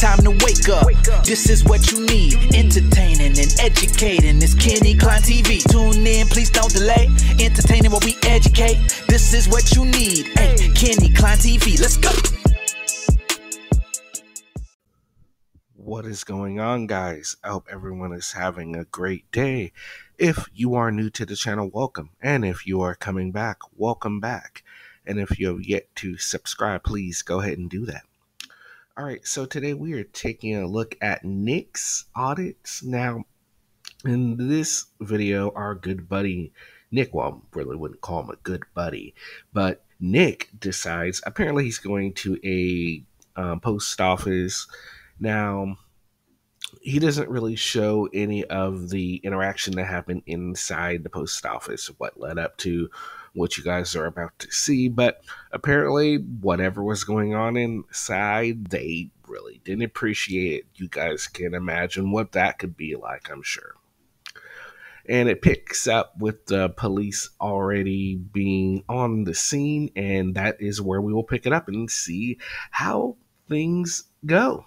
time to wake up. This is what you need. Entertaining and educating. It's Kenny Kline TV. Tune in, please don't delay. Entertaining while we educate. This is what you need. Hey, Kenny Kline TV. Let's go. What is going on, guys? I hope everyone is having a great day. If you are new to the channel, welcome. And if you are coming back, welcome back. And if you have yet to subscribe, please go ahead and do that. All right, so today we are taking a look at Nick's audits. Now, in this video, our good buddy Nick, well, I really wouldn't call him a good buddy, but Nick decides apparently he's going to a um, post office now, he doesn't really show any of the interaction that happened inside the post office, what led up to what you guys are about to see, but apparently, whatever was going on inside, they really didn't appreciate it. You guys can imagine what that could be like, I'm sure. And it picks up with the police already being on the scene, and that is where we will pick it up and see how things go.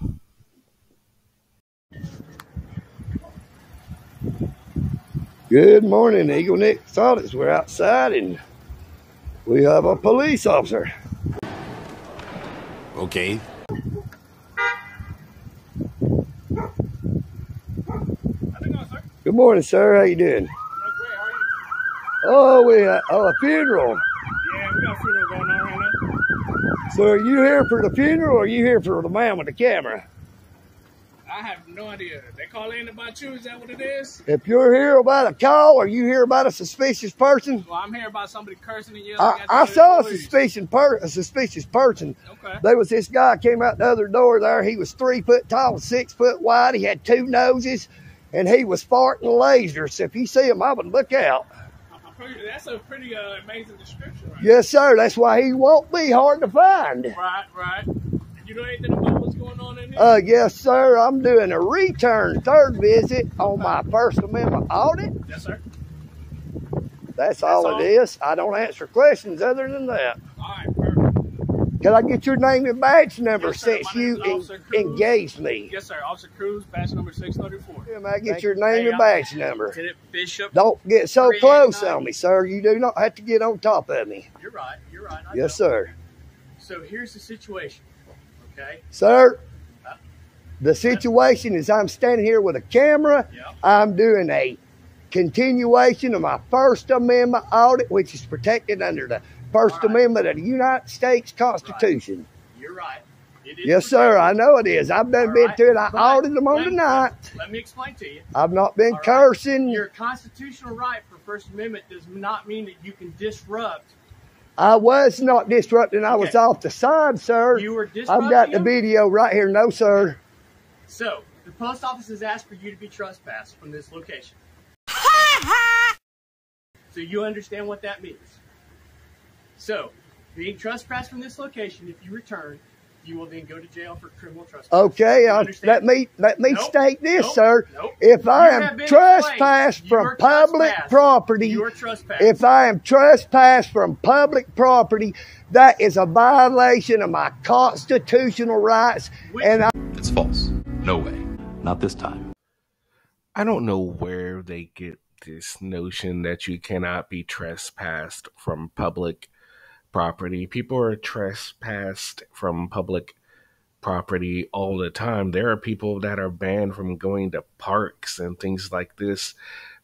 Good morning, Eagle Nick Audits. We're outside and we have a police officer. Okay. Good morning, sir. How you doing? Oh, we uh, oh a funeral. Yeah, we got a funeral going on right now. So are you here for the funeral or are you here for the man with the camera? I have no idea. Call in about you. Is that what it is? If you're here about a call or you here about a suspicious person, Well, I'm here about somebody cursing and yelling. I, I saw a suspicious per, a suspicious person. Okay. There was this guy came out the other door there. He was three foot tall, six foot wide. He had two noses, and he was farting lasers. If you see him, I would look out. That's a pretty uh, amazing description, right? Yes, sir. That's why he won't be hard to find. Right, right. You know anything about what's going on in here? Uh, yes, sir. I'm doing a return third visit on my First Amendment audit. yes, sir. That's all all? it is. I don't answer questions other than that. All right, perfect. Can I get your name and badge number Yes, since you en- Cruz. engaged me? Yes, sir. Officer Cruz, badge number 634. Can I get your name Hey, and I'm badge number? Lieutenant Bishop. Don't get so close on me, sir. You do not have to get on top of me. You're right. You're right. I Yes, know. sir. So here's the situation. Okay. Sir, the situation is I'm standing here with a camera. Yeah. I'm doing a continuation of my First Amendment audit, which is protected under the First right. Amendment of the United States Constitution. You're right. It is Yes, sir. I know it is. I've All been right, to it. I but audited them on let- tonight. Let me explain to you. I've not been All right. cursing. Your constitutional right for First Amendment does not mean that you can disrupt. I was not disrupting. I was Okay. off the side, sir. You were disrupting. I've got the video right here. No, sir. So the post office has asked for you to be trespassed from this location. so you understand what that means. So being trespassed from this location, if you return, you will then go to jail for criminal trespass. Okay, uh, let me let me Nope. state this, Nope. sir. Nope. If I You am have trespassed from public trespassed. property, You are trespassed. if I am trespassed from public property, that is a violation of my constitutional rights, Which- and I, It's false. No way. Not this time. I don't know where they get this notion that you cannot be trespassed from public property. People are trespassed from public property all the time. There are people that are banned from going to parks and things like this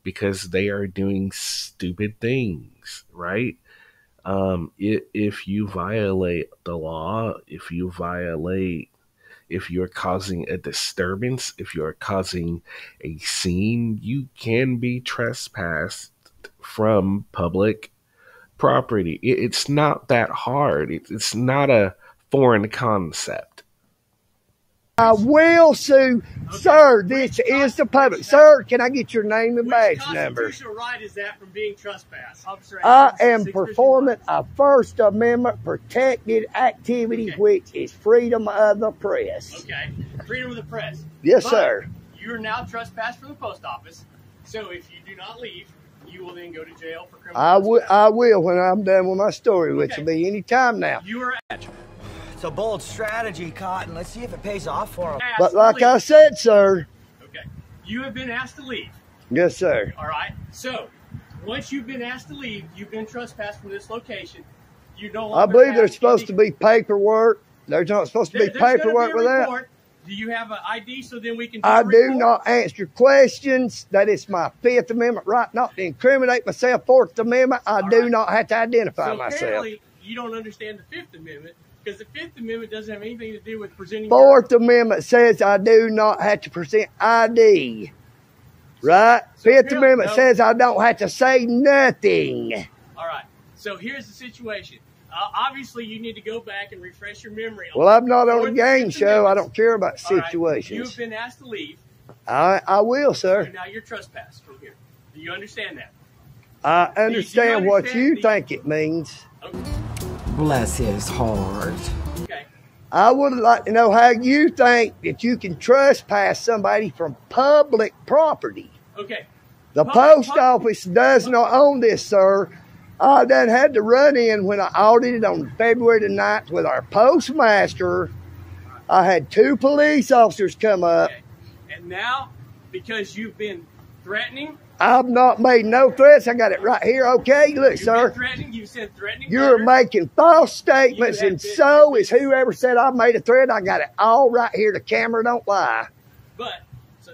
because they are doing stupid things, right? Um, i if you violate the law, if you violate if you're causing a disturbance, if you're causing a scene, you can be trespassed from public property. It, it's not that hard. It, it's not a foreign concept. Uh, I will sue, sir. This is the public, sir. Can I get your name and Which badge number? Which constitutional right is that from being trespassed? Officer I am performing a First Amendment protected activity, Okay. which is freedom of the press. Okay. Freedom of the press. Yes, But sir. You are now trespassed from the post office. So if you do not leave, you will then go to jail for criminal I will. I will when I'm done with my story, which Okay. will be any time now. You are at. It's a bold strategy, Cotton. Let's see if it pays off for him. But like I said, sir. Okay. You have been asked to leave. Yes, sir. All right. So, once you've been asked to leave, you've been trespassed from this location. You no I believe there's supposed to be paperwork. There's not supposed to be There- there's paperwork be a with that. Do you have an ID so then we can? I do not answer questions. That is my Fifth Amendment right not to incriminate myself. Fourth Amendment, I All do right. not have to identify So myself. apparently, you don't understand the Fifth Amendment because the Fifth Amendment doesn't have anything to do with presenting. Fourth Amendment says I do not have to present ID. Right? So Fifth Amendment no. says I don't have to say nothing. All right. So here's the situation. Uh, obviously, you need to go back and refresh your memory. Well, I'm not on a game show. I don't care about All right. situations. You've been asked to leave. I, I will, So sir. now you're trespassed from here. Do you understand that? I understand what understand you the- think it means. Okay. Bless his heart. okay. I would like to know how you think that you can trespass somebody from public property. Okay. The Pub- post pub- office does not own this, sir. Oh, I done had to run in when I audited on February the 9th with our postmaster. I had two police officers come up. Okay. And now, because you've been threatening, I've not made no threats. I got it right here. Okay, look, you've sir. threatening, you've said threatening. You're letters. making false statements, and been- so is whoever said I made a threat. I got it all right here. The camera don't lie. But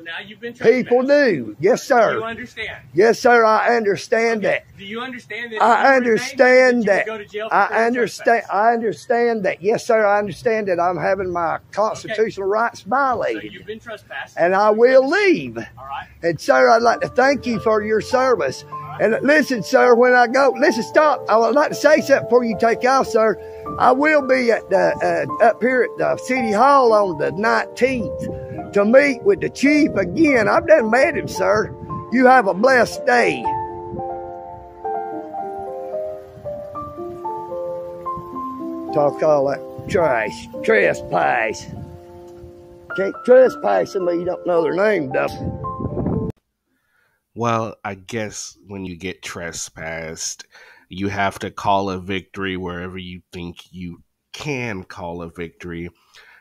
now you've been. People do. Yes, Do you sir. understand? Yes, sir. I understand that. Do you understand that? I understand that. would Go to jail for I understand. I understand that. Yes, sir. I understand that. I'm having my constitutional rights violated. So you've been trespassed. and I will leave. All right. And sir, I'd like to thank you for your service. And listen, sir, when I go, listen, stop. I would like to say something before you take off, sir. I will be at the uh, up here at the city hall on the 19th to meet with the chief again. I've done met him, sir. You have a blessed day. Talk all that trash, trespass. Can't trespass somebody you don't know their name, Duff. Well, I guess when you get trespassed, you have to call a victory wherever you think you can call a victory.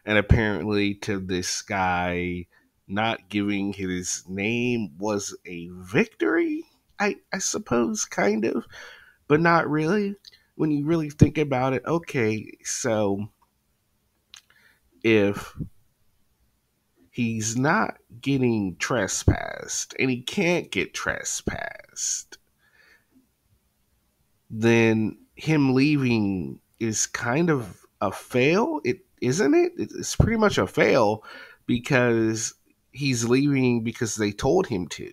And apparently, to this guy, not giving his name was a victory, I, I suppose, kind of, but not really. When you really think about it, okay, so if he's not getting trespassed and he can't get trespassed, then him leaving is kind of a fail. It isn't it? It's pretty much a fail because he's leaving because they told him to.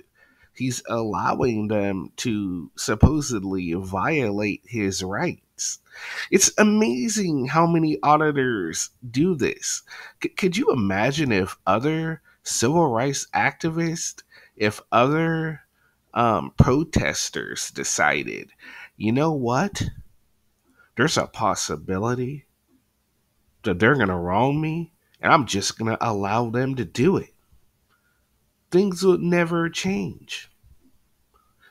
He's allowing them to supposedly violate his rights. It's amazing how many auditors do this. C- could you imagine if other civil rights activists, if other um, protesters decided, you know what? There's a possibility they're going to wrong me, and I'm just going to allow them to do it. Things would never change.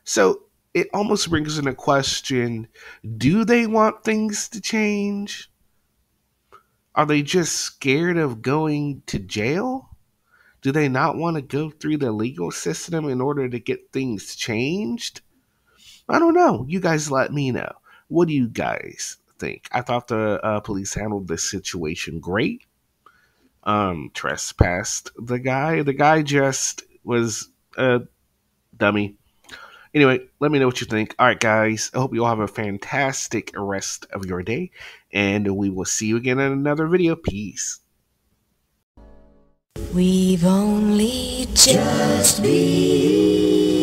So it almost brings in a question do they want things to change? Are they just scared of going to jail? Do they not want to go through the legal system in order to get things changed? I don't know. You guys let me know. What do you guys think? I thought the uh, police handled this situation great. Um, trespassed the guy. The guy just was a dummy. Anyway, let me know what you think. All right, guys. I hope you all have a fantastic rest of your day, and we will see you again in another video. Peace. We've only just begun.